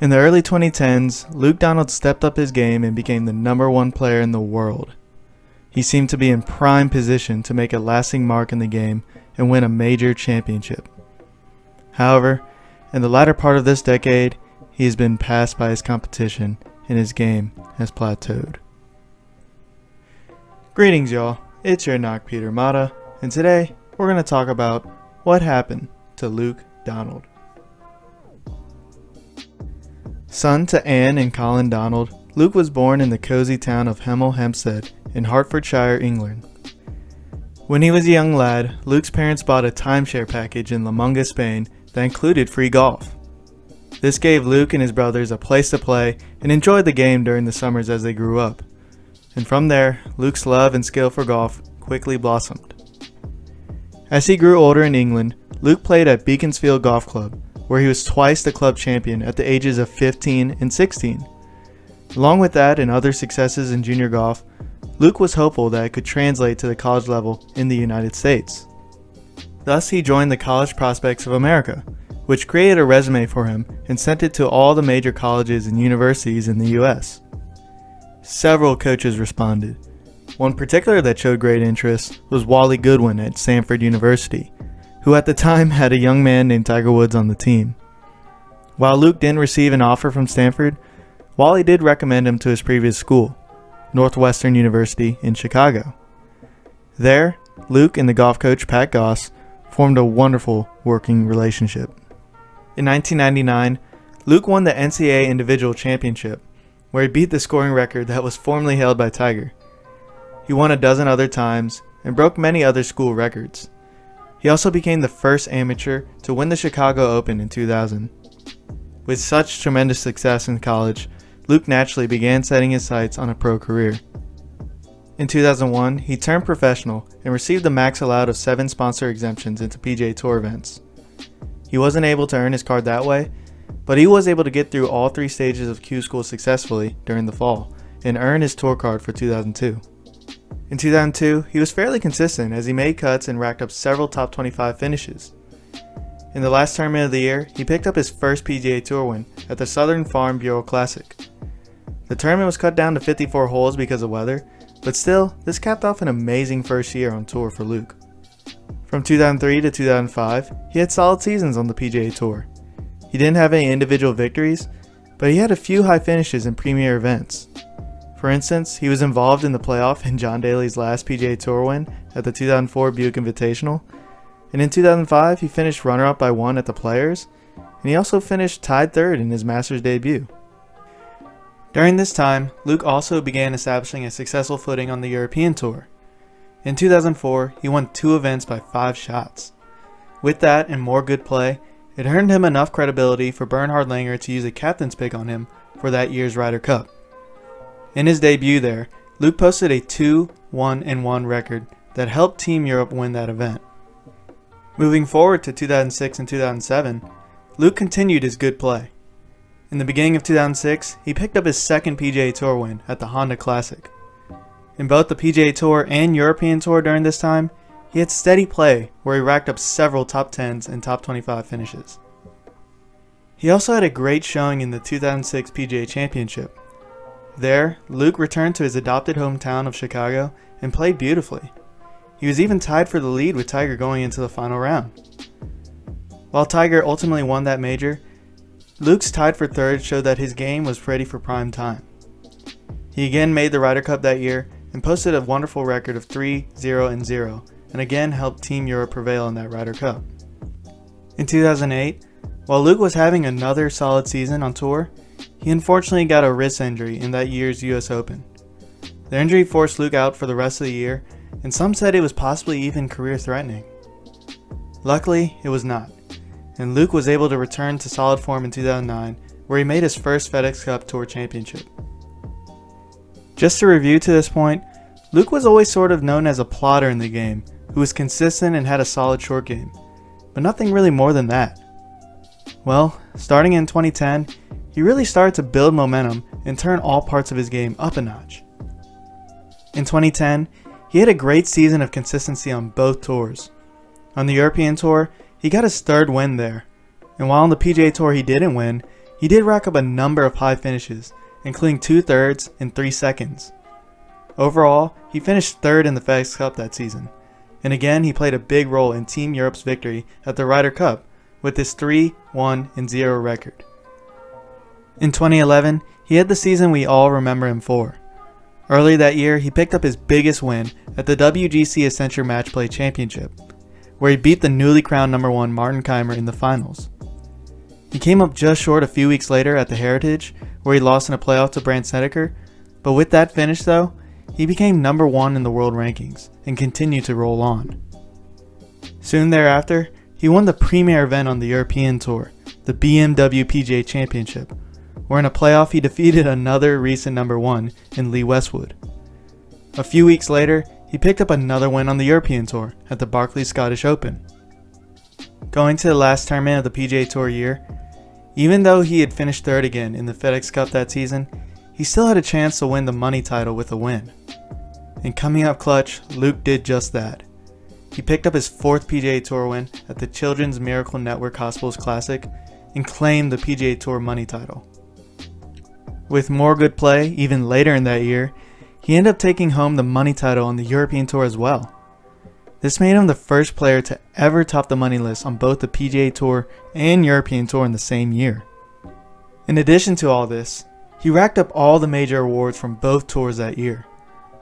In the early 2010s, Luke Donald stepped up his game and became the number one player in the world. He seemed to be in prime position to make a lasting mark in the game and win a major championship. However, in the latter part of this decade, he has been passed by his competition and his game has plateaued. Greetings, y'all. It's your Anak Peter Mata, and today we're going to talk about what happened to Luke Donald. Son to Anne and Colin Donald, Luke was born in the cozy town of Hemel Hempstead in Hertfordshire, England. When he was a young lad, Luke's parents bought a timeshare package in La Manga, Spain that included free golf. This gave Luke and his brothers a place to play and enjoy the game during the summers as they grew up. And from there, Luke's love and skill for golf quickly blossomed. As he grew older in England, Luke played at Beaconsfield Golf Club, where he was twice the club champion at the ages of 15 and 16. Along with that and other successes in junior golf, Luke was hopeful that it could translate to the college level in the United States. Thus, he joined the College Prospects of America, which created a resume for him and sent it to all the major colleges and universities in the US. Several coaches responded. One particular that showed great interest was Wally Goodwin at Stanford University, who at the time had a young man named Tiger Woods on the team. While Luke didn't receive an offer from Stanford, Wally did recommend him to his previous school, Northwestern University in Chicago. There, Luke and the golf coach Pat Goss formed a wonderful working relationship. In 1999, Luke won the NCAA Individual Championship, where he beat the scoring record that was formerly held by Tiger. He won a dozen other times and broke many other school records. He also became the first amateur to win the Chicago Open in 2000. With such tremendous success in college, Luke naturally began setting his sights on a pro career. In 2001, he turned professional and received the max allowed of seven sponsor exemptions into PGA Tour events. He wasn't able to earn his card that way, but he was able to get through all three stages of Q School successfully during the fall and earn his tour card for 2002. In 2002, he was fairly consistent as he made cuts and racked up several top 25 finishes. In the last tournament of the year, he picked up his first PGA Tour win at the Southern Farm Bureau Classic. The tournament was cut down to 54 holes because of weather, but still, this capped off an amazing first year on tour for Luke. From 2003 to 2005, he had solid seasons on the PGA Tour. He didn't have any individual victories, but he had a few high finishes in premier events. For instance, he was involved in the playoff in John Daly's last PGA Tour win at the 2004 Buick Invitational, and in 2005 he finished runner-up by one at the Players, and he also finished tied third in his Masters debut. During this time, Luke also began establishing a successful footing on the European Tour. In 2004, he won two events by five shots. With that and more good play, it earned him enough credibility for Bernhard Langer to use a captain's pick on him for that year's Ryder Cup. In his debut there, Luke posted a 2 1 1 record that helped Team Europe win that event. Moving forward to 2006 and 2007, Luke continued his good play. In the beginning of 2006, he picked up his second PGA Tour win at the Honda Classic. In both the PGA Tour and European Tour during this time, he had steady play where he racked up several top 10s and top 25 finishes. He also had a great showing in the 2006 PGA Championship. There, Luke returned to his adopted hometown of Chicago and played beautifully. He was even tied for the lead with Tiger going into the final round. While Tiger ultimately won that major, Luke's tied for third showed that his game was ready for prime time. He again made the Ryder Cup that year and posted a wonderful record of 3 0 and 0, and again helped Team Europe prevail in that Ryder Cup. In 2008, while Luke was having another solid season on tour, he unfortunately got a wrist injury in that year's US Open. The injury forced Luke out for the rest of the year, and some said it was possibly even career threatening. Luckily, it was not and Luke was able to return to solid form in 2009, where he made his first FedEx Cup Tour Championship. Just to review to this point, Luke was always sort of known as a plodder in the game, who was consistent and had a solid short game, but nothing really more than that. Well, starting in 2010, he really started to build momentum and turn all parts of his game up a notch. In 2010, he had a great season of consistency on both tours. On the European Tour, he got his third win there, and while on the PGA Tour he didn't win, he did rack up a number of high finishes, including two thirds and three seconds. Overall, he finished third in the FedEx Cup that season, and again he played a big role in Team Europe's victory at the Ryder Cup with his 3 1 and 0 record. In 2011, he had the season we all remember him for. Early that year, he picked up his biggest win at the WGC Accenture Match Play Championship, where he beat the newly crowned number one Martin Kaymer in the finals. He came up just short a few weeks later at the Heritage, where he lost in a playoff to Brandt Snedeker, but with that finish though, he became number one in the world rankings and continued to roll on. Soon thereafter, he won the premier event on the European Tour, the BMW PGA Championship, where in a playoff he defeated another recent number one in Lee Westwood. A few weeks later, he picked up another win on the European Tour at the Barclays Scottish Open. Going to the last tournament of the PGA Tour year, even though he had finished third again in the FedEx Cup that season, he still had a chance to win the money title with a win. And coming up clutch, Luke did just that. He picked up his fourth PGA Tour win at the Children's Miracle Network Hospitals Classic and claimed the PGA Tour money title. With more good play, even later in that year, he ended up taking home the money title on the European Tour as well. This made him the first player to ever top the money list on both the PGA Tour and European Tour in the same year. In addition to all this, he racked up all the major awards from both tours that year.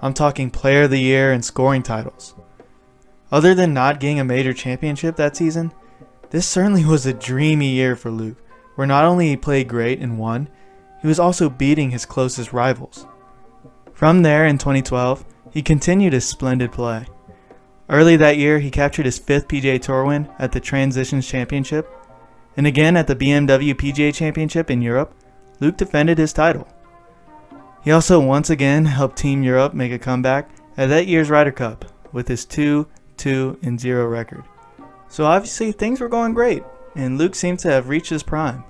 I'm talking Player of the Year and scoring titles. Other than not getting a major championship that season, this certainly was a dreamy year for Luke, where not only he played great and won, he was also beating his closest rivals. From there in 2012, he continued his splendid play. Early that year, he captured his fifth PGA Tour win at the Transitions Championship, and again at the BMW PGA Championship in Europe, Luke defended his title. He also once again helped Team Europe make a comeback at that year's Ryder Cup with his 2 2 and 0 record. So obviously things were going great, and Luke seemed to have reached his prime.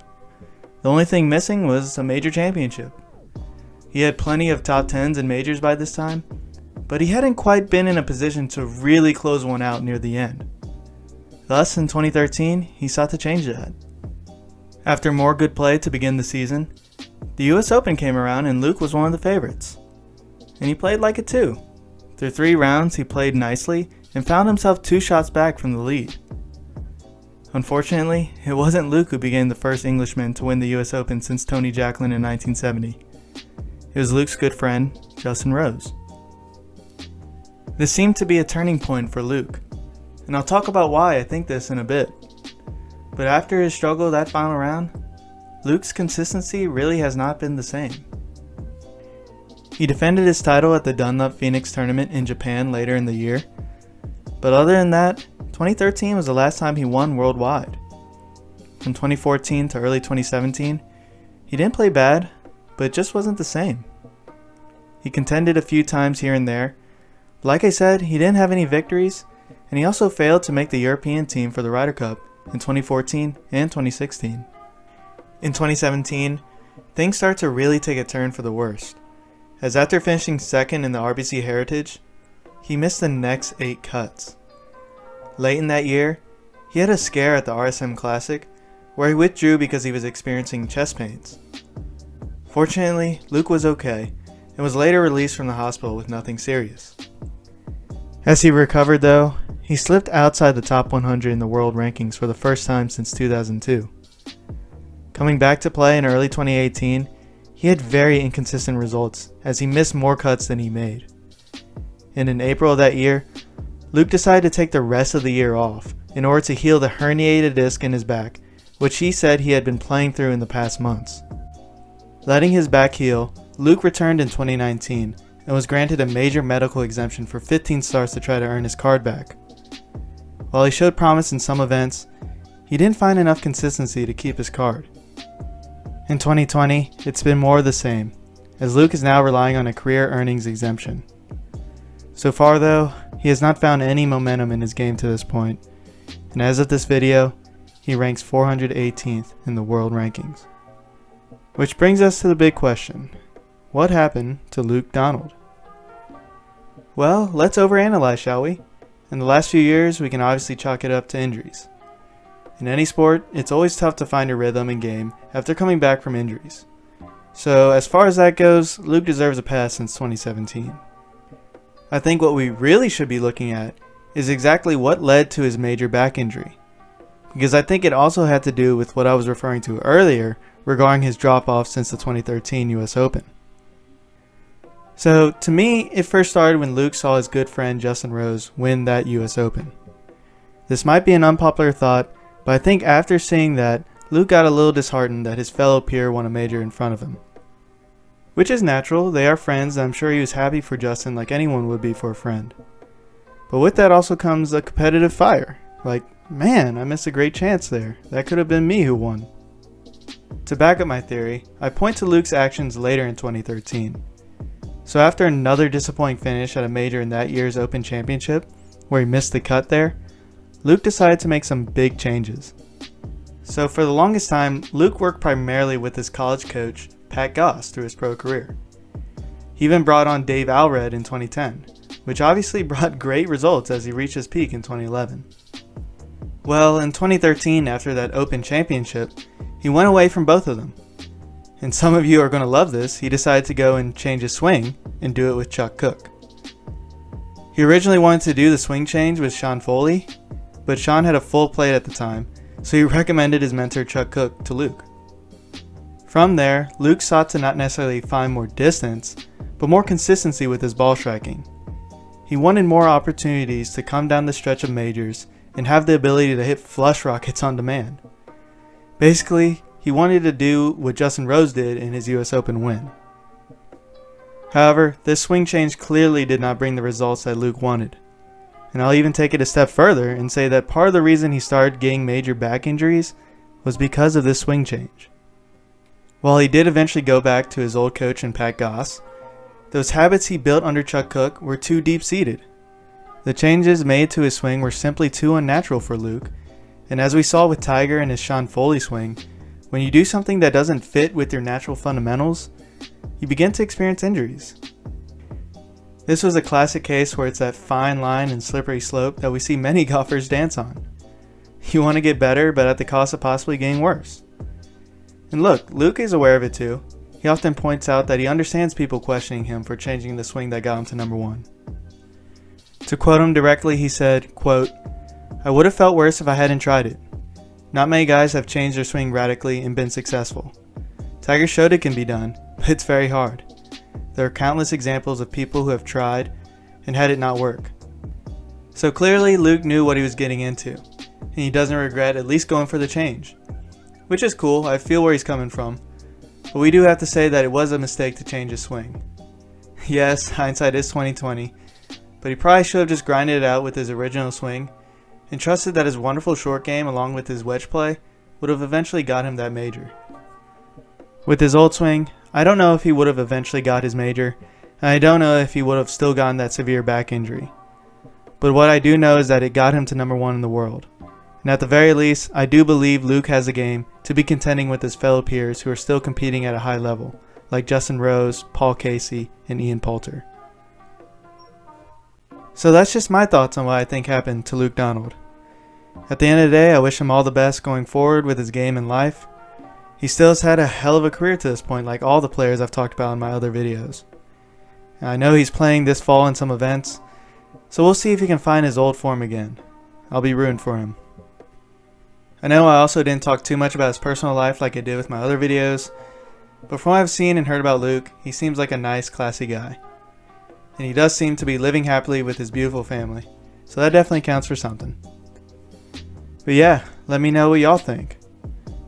The only thing missing was a major championship. He had plenty of top 10s and majors by this time, but he hadn't quite been in a position to really close one out near the end. Thus, in 2013, he sought to change that. After more good play to begin the season, the US Open came around and Luke was one of the favorites. And he played like it too. Through three rounds, he played nicely and found himself two shots back from the lead. Unfortunately, it wasn't Luke who became the first Englishman to win the US Open since Tony Jacklin in 1970. It was Luke's good friend, Justin Rose. This seemed to be a turning point for Luke, and I'll talk about why I think this in a bit. But after his struggle that final round, Luke's consistency really has not been the same. He defended his title at the Dunlop Phoenix tournament in Japan later in the year, but other than that, 2013 was the last time he won worldwide. From 2014 to early 2017, he didn't play bad, but it just wasn't the same. He contended a few times here and there. Like I said, he didn't have any victories, and he also failed to make the European team for the Ryder Cup in 2014 and 2016. In 2017, things start to really take a turn for the worst, as after finishing second in the RBC Heritage, he missed the next eight cuts. Late in that year, he had a scare at the RSM Classic where he withdrew because he was experiencing chest pains. Fortunately, Luke was okay and was later released from the hospital with nothing serious. As he recovered though, he slipped outside the top 100 in the world rankings for the first time since 2002. Coming back to play in early 2018, he had very inconsistent results as he missed more cuts than he made. And in April of that year, Luke decided to take the rest of the year off in order to heal the herniated disc in his back, which he said he had been playing through in the past months. Letting his back heal, Luke returned in 2019 and was granted a major medical exemption for 15 starts to try to earn his card back. While he showed promise in some events, he didn't find enough consistency to keep his card. In 2020, it's been more of the same, as Luke is now relying on a career earnings exemption. So far though, he has not found any momentum in his game to this point, and as of this video, he ranks 418th in the world rankings. Which brings us to the big question. What happened to Luke Donald? Well, let's overanalyze, shall we? In the last few years, we can obviously chalk it up to injuries. In any sport, it's always tough to find a rhythm and game after coming back from injuries. So, as far as that goes, Luke deserves a pass since 2017. I think what we really should be looking at is exactly what led to his major back injury. Because I think it also had to do with what I was referring to earlier regarding his drop off since the 2013 US Open. So, to me, it first started when Luke saw his good friend Justin Rose win that US Open. This might be an unpopular thought, but I think after seeing that, Luke got a little disheartened that his fellow peer won a major in front of him. Which is natural, they are friends, and I'm sure he was happy for Justin like anyone would be for a friend. But with that also comes a competitive fire. Like, man, I missed a great chance there. That could have been me who won. To back up my theory, I point to Luke's actions later in 2013. So after another disappointing finish at a major in that year's Open Championship, where he missed the cut there, Luke decided to make some big changes. So for the longest time, Luke worked primarily with his college coach, Pat Goss, through his pro career. He even brought on Dave Alred in 2010, which obviously brought great results as he reached his peak in 2011. Well, in 2013, after that Open Championship, he went away from both of them. And some of you are going to love this, he decided to go and change his swing and do it with Chuck Cook. He originally wanted to do the swing change with Sean Foley, but Sean had a full plate at the time, so he recommended his mentor Chuck Cook to Luke. From there, Luke sought to not necessarily find more distance, but more consistency with his ball striking. He wanted more opportunities to come down the stretch of majors and have the ability to hit flush rockets on demand. Basically, he wanted to do what Justin Rose did in his US Open win. However, this swing change clearly did not bring the results that Luke wanted. And I'll even take it a step further and say that part of the reason he started getting major back injuries was because of this swing change. While he did eventually go back to his old coach and Pat Goss, those habits he built under Chuck Cook were too deep seated. The changes made to his swing were simply too unnatural for Luke, and as we saw with Tiger and his Sean Foley swing, when you do something that doesn't fit with your natural fundamentals, you begin to experience injuries. This was a classic case where it's that fine line and slippery slope that we see many golfers dance on. You want to get better, but at the cost of possibly getting worse. And look, Luke is aware of it too. He often points out that he understands people questioning him for changing the swing that got him to number one. To quote him directly, he said, quote, I would have felt worse if I hadn't tried it. Not many guys have changed their swing radically and been successful. Tiger showed it can be done, but it's very hard. There are countless examples of people who have tried and had it not work. So clearly, Luke knew what he was getting into, and he doesn't regret at least going for the change. Which is cool, I feel where he's coming from. But we do have to say that it was a mistake to change his swing. Yes, hindsight is 2020, but he probably should have just grinded it out with his original swing and trusted that his wonderful short game along with his wedge play would have eventually got him that major. With his old swing, I don't know if he would have eventually got his major, and I don't know if he would have still gotten that severe back injury. But what I do know is that it got him to number one in the world. And at the very least, I do believe Luke has a game to be contending with his fellow peers who are still competing at a high level, like Justin Rose, Paul Casey, and Ian Poulter. So that's just my thoughts on what I think happened to Luke Donald. At the end of the day, I wish him all the best going forward with his game and life. He still has had a hell of a career to this point, like all the players I've talked about in my other videos. And I know he's playing this fall in some events, so we'll see if he can find his old form again. I'll be rooting for him. I know I also didn't talk too much about his personal life like I did with my other videos, but from what I've seen and heard about Luke, he seems like a nice, classy guy and he does seem to be living happily with his beautiful family. So that definitely counts for something. But yeah, let me know what y'all think.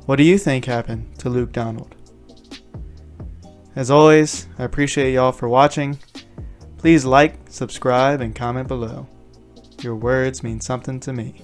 What do you think happened to Luke Donald? As always, I appreciate y'all for watching. Please like, subscribe, and comment below. Your words mean something to me.